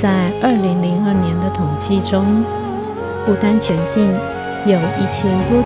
在二零零二年的统计中不丹全境有一千多